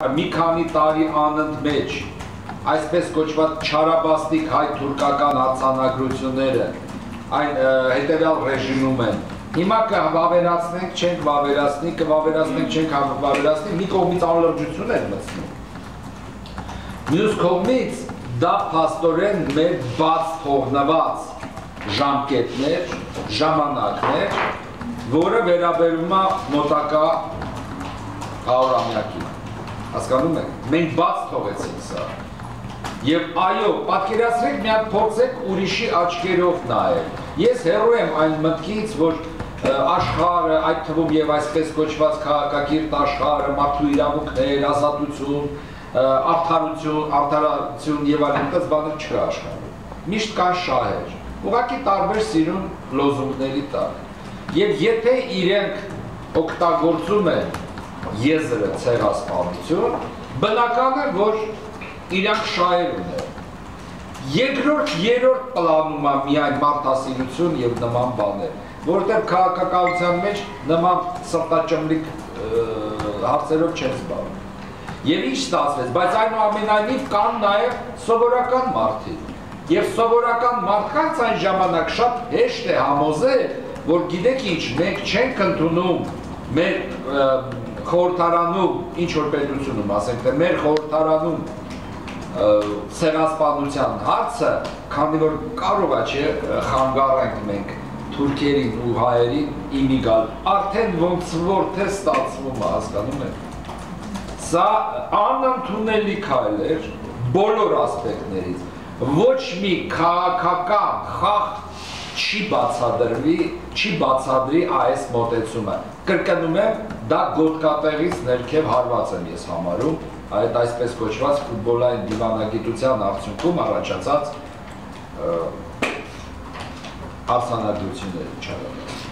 մի քանի տարի անընդմեջ այսպես կոչված չարաբաստիկ հայ-թուրքական հացանագրությունները այն հետևյալ ռեժիմում են Հիմա կվավերացնենք, չենք վավերացնի, կվավերացնենք, չենք վավերացնի, մի կողմից անլրջություն են մտցնում։ Մյուս կողմից դա փաստորեն մեր բաց թողնված ժամկետներ, ժամանակներ, որը վերաբերում է մոտակա 100-ամյակին։ Հասկանում եք, մենք բաց թողեցինք սա։ Եվ այո, պատկերացրեք մի հատ փորձեք ուրիշի աչքերով նայել։ Ես հերո եմ այն մտքից, որ աշխարհը, այդ թվում եւ այսպես կոչված քաղաքակիրթ աշխարհը, մարդու իրավունքներ, ազատություն, արդարություն, արդարություն եւ այլն այդպես բաներ չկա աշխարհում։ Միշտ կան շահեր։ Ուղղակի տարբեր սիրուն լոզունգների տակ։ Եվ եթե իրենք օգտագործում են եզրը ցեղասպանություն, բնական է, որ իրանք շահեր ունեն։ Երկրորդ, երրորդ պլանում է միայն մարդասիրություն եւ նման բաներ որովհետև քաղաքականության մեջ նման սրտաճմլիկ հարցերով չեն զբաղվում։ Եվ ինչ ստացվեց, բայց այնուամենայնիվ կան նաև սովորական մարդիկ։ Եւ սովորական մարդկանց այն ժամանակ շատ հեշտ է համոզել, որ գիտեք ինչ, մենք չենք ընդունում մեր խորհրդարանում ինչ որ պետությունում, ասենք թե մեր խորհրդարանում ցեղասպանության հարցը, քանի որ կարող է չէ խանգարենք մենք թուրքերին ու հայերին իմի գալ, արդեն ոնց որ թե ստացվում է, հասկանում եք։ Սա անընդունելի քայլ էր բոլոր ասպեկտներից։ Ոչ մի քաղաքական խախ չի բացադրվի, չի բացադրի այս մոտեցումը։ Կրկնում եմ, դա գոտկատեղից ներքև հարված եմ ես համարում, այդ այսպես կոչված ֆուտբոլային դիվանագիտության արդյունքում առաջացած արձանագրությունները չարը։